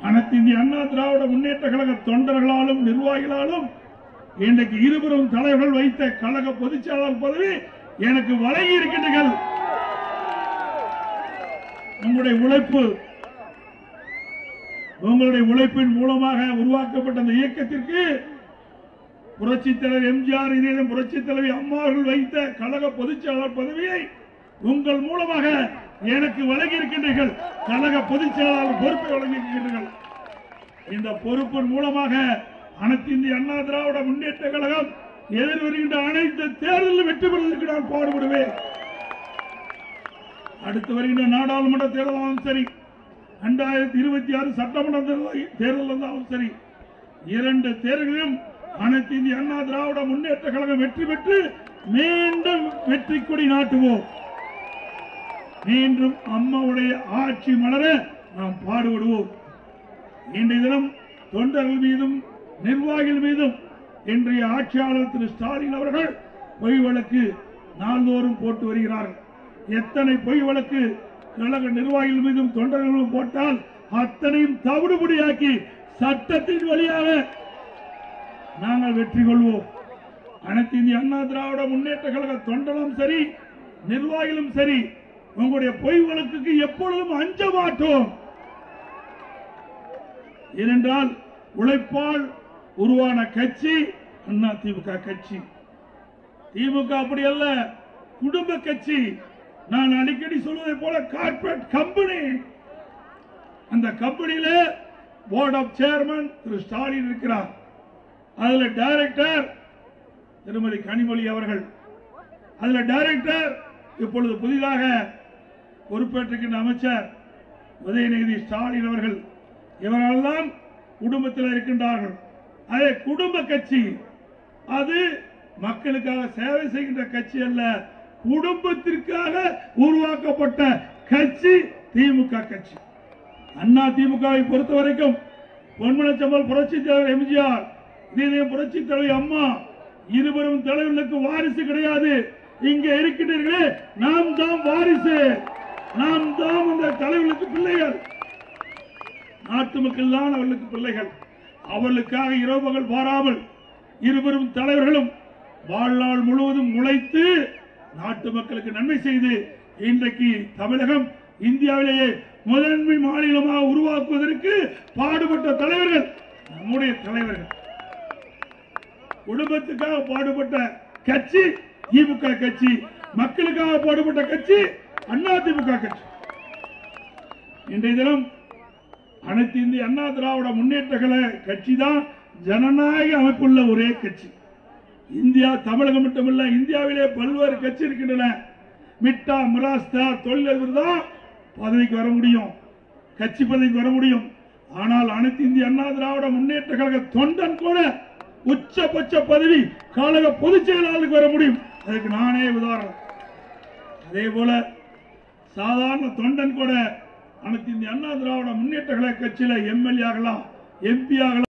அனைத்து இந்திய அண்ணா திராவிட முன்னேற்ற கழக தொண்டர்களாலும் நிர்வாகிகளாலும் இன்றைக்கு இருபெரும் தலைவர்கள் வைத்த கழக பொதுச்செயலாளர் பதவி எனக்கு வழங்கி இருக்கின்றீர்கள். உங்களுடைய உழைப்பு உங்களுடைய உழைப்பின் மூலமாக உருவாக்கப்பட்ட அந்த இயக்கத்திற்கு புரட்சி தலைவர் எம்ஜிஆர் இதேதும் புரட்சி தலைவி அம்மா அவர்கள் வைத்த கழக பொதுச்செயலாளர் பதவியை உங்கள் மூலமாக எனக்கு வழங்கி இருக்கின்றீர்கள் கழக பொதுச் செயலாளர் பொறுப்பை வழங்கி இருக்கின்றீர்கள் இந்த பொறுப்பின் மூலமாக அனைத்து இந்திய அண்ணா திராவிட முன்னேற்ற கழகம் எதிர் வருகின்ற அனைத்து தேர்தலில் வெற்றி பெறுவதற்கு நான் பாடுபடுவேன். அடுத்து வருகின்ற நாடாளுமன்ற தேர்தலாலும் சரி இரண்டாயிரத்தி இருபத்தி ஆறு சட்டமன்ற தேர்தல் இருந்தாலும் சரி இரண்டு தேர்தலிலும் அனைத்து இந்திய அண்ணா திராவிட முன்னேற்ற கழகம் வெற்றி பெற்று மீண்டும் வெற்றி கொடி நாட்டுவோம். மீண்டும் அம்மாவுடைய ஆட்சி மலர நாம் பாடுபடுவோம். இன்றைய தினம் தொண்டர்கள் மீதும் நிர்வாகிகள் மீதும் இன்றைய ஆட்சியாளர் திரு ஸ்டாலின் அவர்கள் பொய் வழக்கு நாள்தோறும் போட்டு வருகிறார்கள். எத்தனை பொய் வழக்கு கழக நிர்வாகிகள் மீதும் தொண்டர்களும் போட்டால் அத்தனையும் தவிடுபடியாக்கி சட்டத்தின் வழியாக நாங்கள் வெற்றி கொள்வோம். அனைத்து இந்திய அண்ணா திராவிட முன்னேற்ற கழக தொண்டரும் சரி நிர்வாகிகளும் சரி உங்களுடைய பொய் வழக்குக்கு எப்பொழுதும் அஞ்ச மாட்டோம். ஏனென்றால் உழைப்பால் உருவான கட்சி அண்ணா திமுக கட்சி. திமுக அப்படி அல்ல குடும்ப கட்சி. நான் அடிக்கடி சொல்வதை போல கார்பரேட் கம்பெனி அந்த கம்பெனியில board of chairman Thiru Stalin இருக்கிறார். அதுல டைரக்டர் திருமதி கனிமொழி அவர்கள். அதுல டைரக்டர் இப்பொழுது புதிதாக பொறுப்பேற்றிருக்கின்ற அமைச்சர் உதயநிதி ஸ்டாலின் அவர்கள் இவரெல்லாம் குடும்பத்தில் இருக்கின்றார்கள். அதே குடும்ப கட்சி அது மக்களுக்காக சேவை செய்கின்ற கட்சி அல்ல குடும்பத்திற்காக உருவாக்கப்பட்ட கட்சி திமுக கட்சி. அண்ணா திமுகவை பொறுத்த வரைக்கும் பொன்மனச்சம்பல் புரட்சி தலைவர் எம்ஜிஆர் இதே புரட்சி தலைவர் அம்மா இருவரும் தலைவர்களுக்கு வாரிசு கிடையாது. இங்க இருக்கின்றீர்களே நாம் தான் வாரிசு. அந்த பிள்ளைகள். நாட்டு மக்கள் தான் அவர்களுக்கு பிள்ளைகள். அவர்களுக்காக இரவுகள் பாராமல் இருவரும் தலைவர்களும் வாழ்நாள் முழுவதும் உழைத்து நாட்டு மக்களுக்கு நன்மை செய்து இன்றைக்கு தமிழகம் இந்தியாவிலேயே முதன்மை மாநிலமாக உருவாக்குவதற்கு பாடுபட்ட தலைவர்கள் நம்முடைய தலைவர்கள். குடும்பத்துக்காக பாடுபட்ட கட்சி திமுக கட்சி மக்களுக்காக பாடுபட்ட கட்சி அண்ணா திமுக கட்சி. இன்றைய தினம் அனைத்து இந்திய அண்ணா திராவிட முன்னேற்ற கட்சி தான் ஜனநாயக அமைப்புள்ள ஒரே கட்சி. இந்தியா தமிழகம் மட்டுமல்ல இந்தியாவிலே பல்வேறு கட்சி இருக்கின்றன. மிட்டா மிராஸ்தா தொழிலதிபர் தான் பதவிக்கு வர முடியும் கட்சி பதவிக்கு வர முடியும். ஆனால் அனைத்து இந்திய அண்ணா திராவிட முன்னேற்ற கழக தொண்டன் கூட உச்சபட்ச பதவி கழக பொதுச் செயலாளருக்கு வர முடியும். அதுக்கு நானே உதாரணம். அதே போல சாதாரண தொண்டன் கூட அனைத்து இந்திய அண்ணா திராவிட முன்னேற்ற கழக கட்சியில எம்எல்ஏ ஆகலாம் எம்பி ஆகலாம்